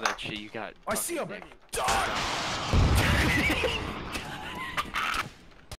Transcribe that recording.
that shit. You got. I see him. fucking-